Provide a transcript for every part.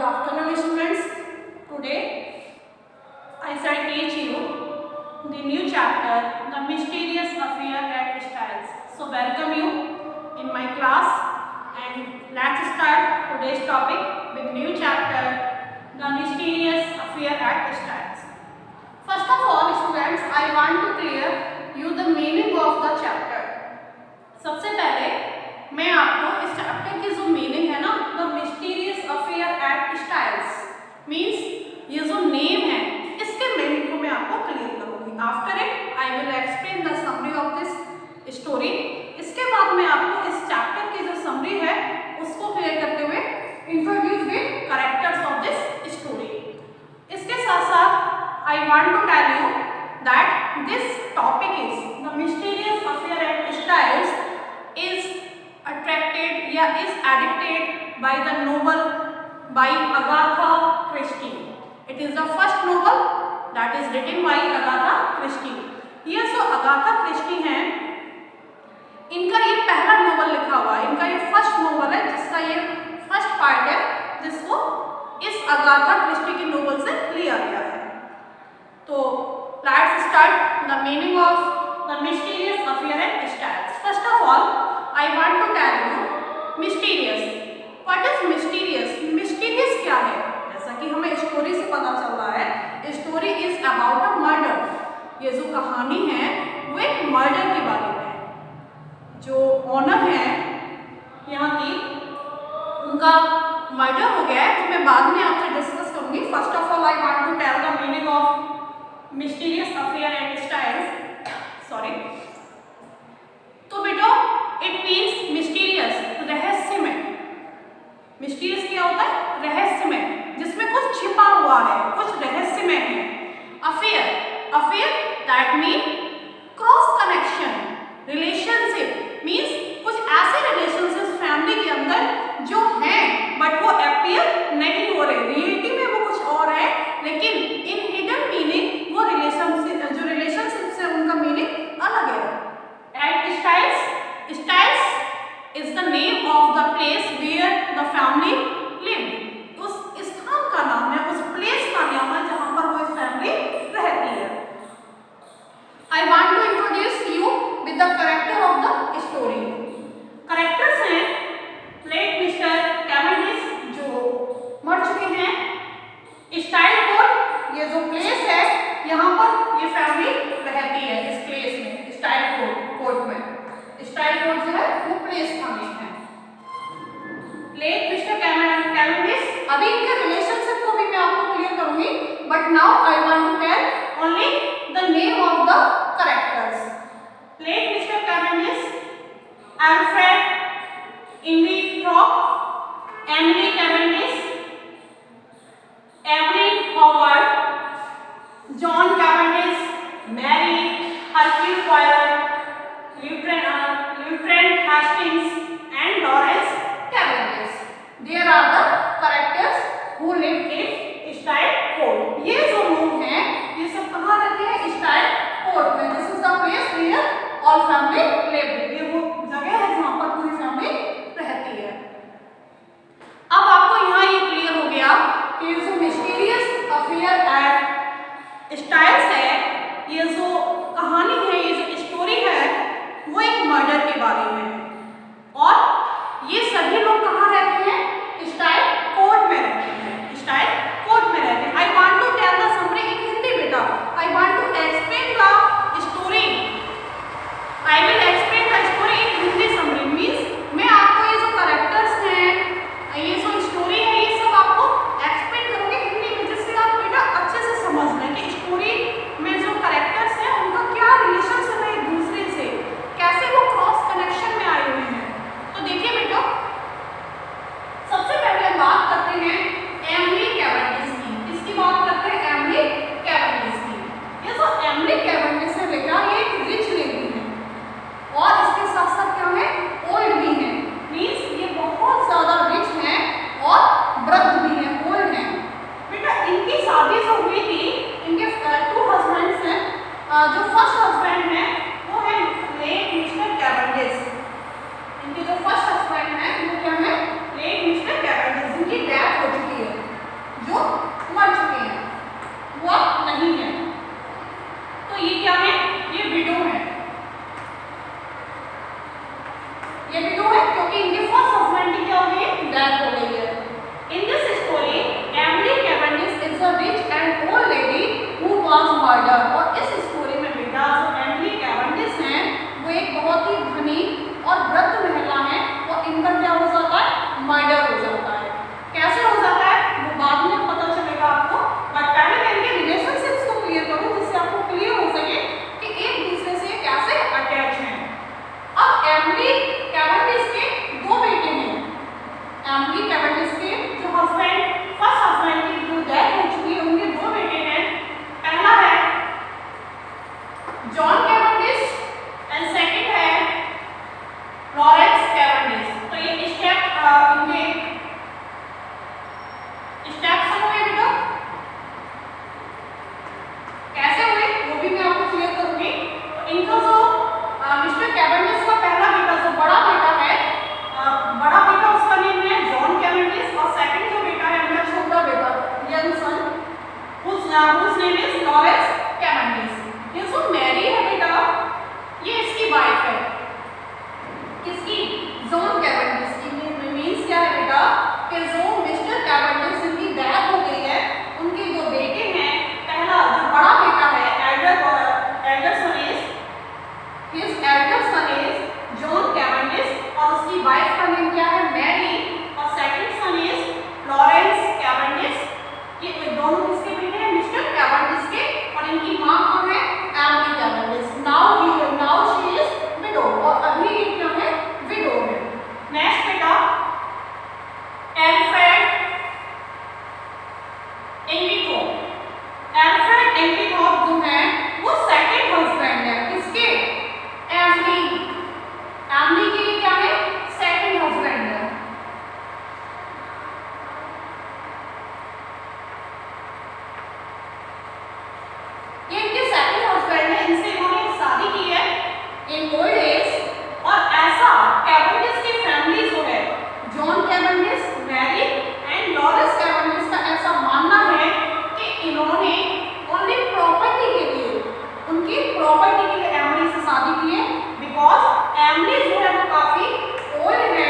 Good afternoon students. Today I shall teach you the new chapter The Mysterious Affair at Styles. So welcome you in my class and let's start today's topic with new chapter The Mysterious Affair at Styles. First of all students I want to clear I want to tell you that this topic is the mysterious affair at Styles is attracted या is addicted by the novel by Agatha Christie. It is the first novel that is written by Agatha Christie. ये जो Agatha Christie हैं इनका ये पहला novel लिखा हुआ है इनका ये फ़र्स्ट नोवेल है जिसका ये फ़र्स्ट पार्ट है जिसको इस अगाथा क्रिस्टी की नोवेल से लिया गया है तो let's meaning of the mysterious affair and Styles first of all I want to tell you, mysterious. What is mysterious? Mysterious क्या है? जैसा कि हमें स्टोरी से पता चल रहा है story is about a murder ये जो कहानी है, वो एक मर्डर के बारे में है। जो ऑनर है, यहाँ की, उनका मर्डर हो गया है। तो मैं बाद में आपसे डिस्कस करूँगी। First of all I want to tell the meaning of mysterious affair and Styles. Sorry तो बेटो इट मीन्स मिस्टीरियस रहस्यमय। मिस्टीरियस क्या होता है? रहस्यमय, जिसमें कुछ छिपा हुआ है, कुछ रहस्यमय है। Affair affair that mean But now I want to tell only the name of the characters. Late Mr. Cavendish, Alfred, Ingrid Rock, Emily Cavendish, Emily Howard, John Cavendish, Mary, Hercule Poirot, Lieutenant, uh, Lieutenant Hastings and Lawrence Cavendish. There are the characters who lived in os love was name is é Cavendish. His own ने उनकी property के लिए, उनकी property के लिए Emily से शादी की है बिकॉज़ एमली जो है वो काफ़ी ओल्ड है।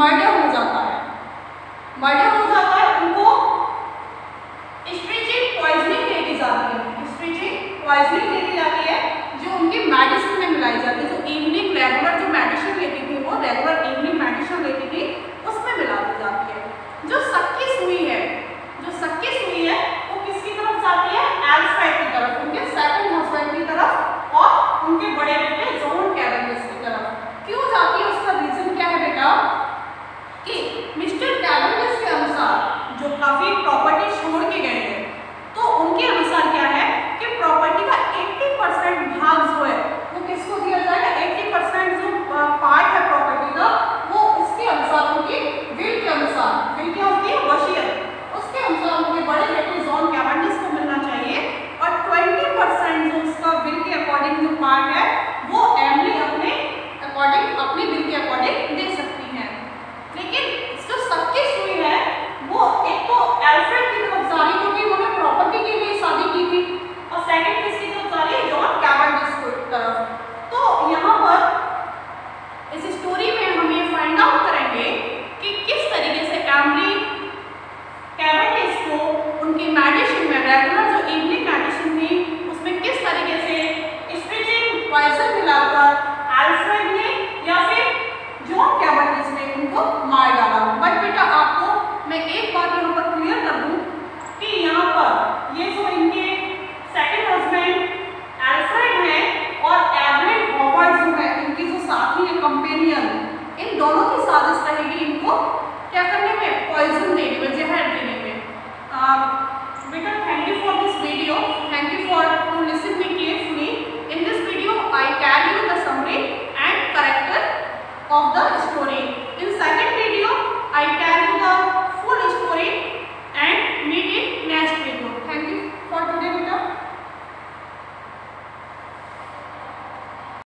मर्डर हो जाता है। Murder addition, when regular